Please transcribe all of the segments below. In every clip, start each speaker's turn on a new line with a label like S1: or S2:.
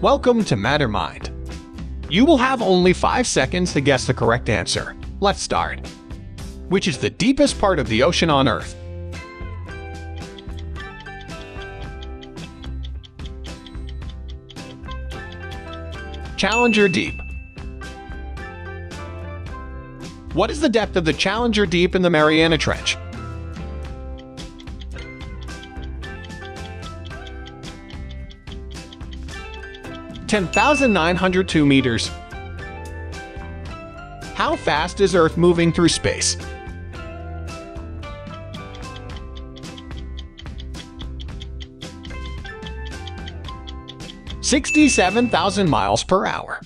S1: Welcome to Mattermind. You will have only 5 seconds to guess the correct answer. Let's start. Which is the deepest part of the ocean on Earth? Challenger Deep. What is the depth of the Challenger Deep in the Mariana Trench? Ten thousand nine hundred two meters. How fast is Earth moving through space? Sixty-seven thousand miles per hour.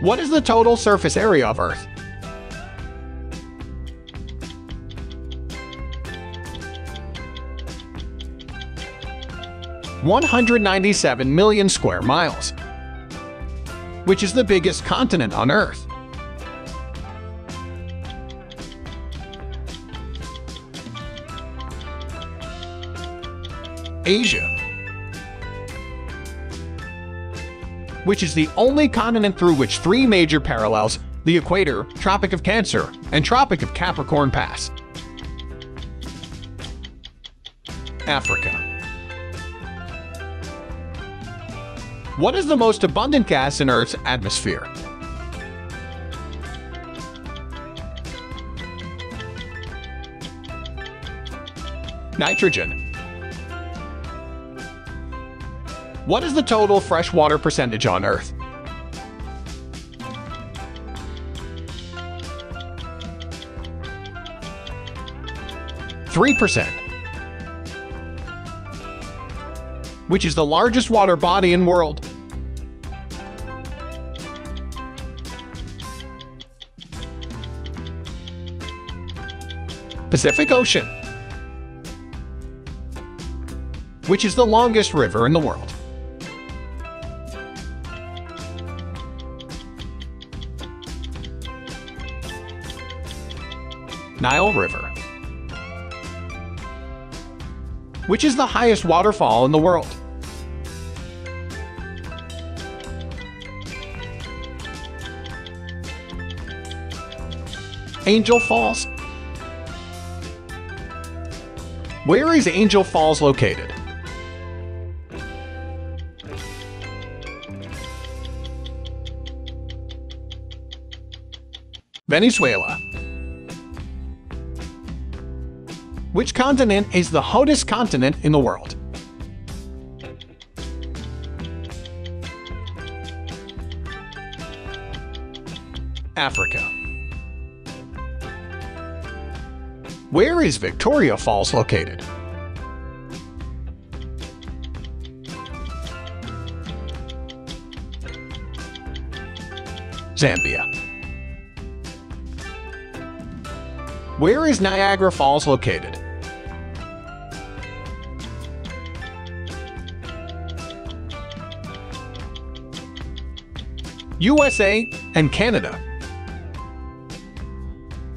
S1: What is the total surface area of Earth? One hundred ninety-seven million square miles. Which is the biggest continent on Earth? Asia. Which is the only continent through which three major parallels, the equator, Tropic of Cancer, and Tropic of Capricorn pass. Africa. What is the most abundant gas in Earth's atmosphere? Nitrogen. What is the total freshwater percentage on Earth? Three percent. Which is the largest water body in the world? Pacific Ocean. Which is the longest river in the world? Nile River. Which is the highest waterfall in the world? Angel Falls. Where is Angel Falls located? Venezuela. Which continent is the hottest continent in the world? Africa. Where is Victoria Falls located? Zambia. Where is Niagara Falls located? USA and Canada.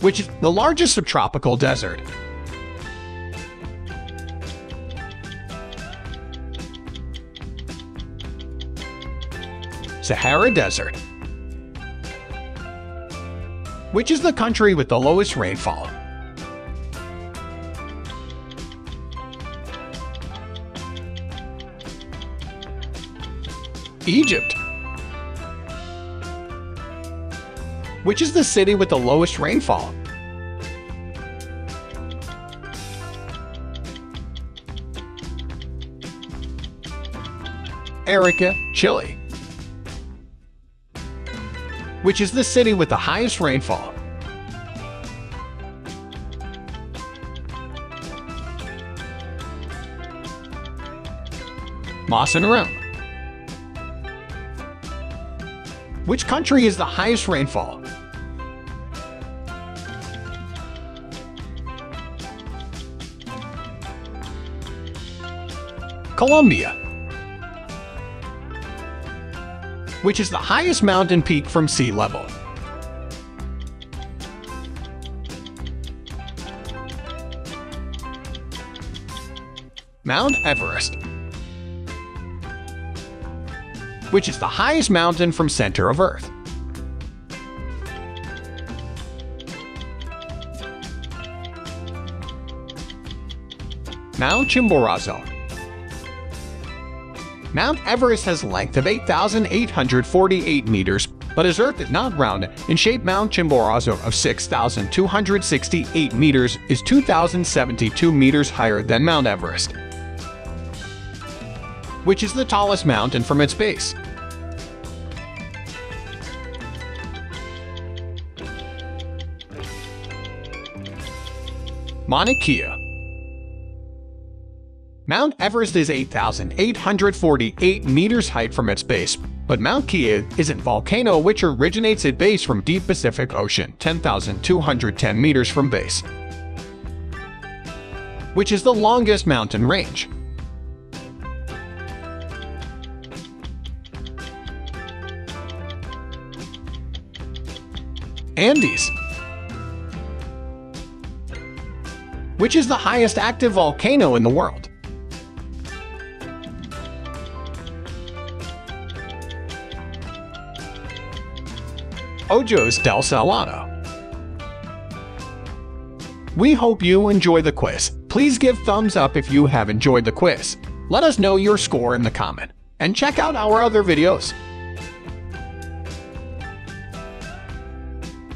S1: Which is the largest subtropical desert? Sahara Desert. Which is the country with the lowest rainfall? Egypt. Which is the city with the lowest rainfall? Arica, Chile. Which is the city with the highest rainfall? Mawsynram. Which country is the highest rainfall? Colombia. Which is the highest mountain peak from sea level? Mount Everest. which is the highest mountain from center of Earth. Mount Chimborazo Mount Everest has a length of 8,848 meters, but is not round in shape, Mount Chimborazo of 6,268 meters is 2,072 meters higher than Mount Everest, which is the tallest mountain from its base. Mauna Kea Mount Everest is 8,848 meters height from its base, but Mount Kea is a volcano which originates at base from deep Pacific Ocean, 10,210 meters from base, which is the longest mountain range. Andes which is the highest active volcano in the world. Ojos del Salado. We hope you enjoy the quiz. Please give thumbs up if you have enjoyed the quiz. Let us know your score in the comment, and check out our other videos.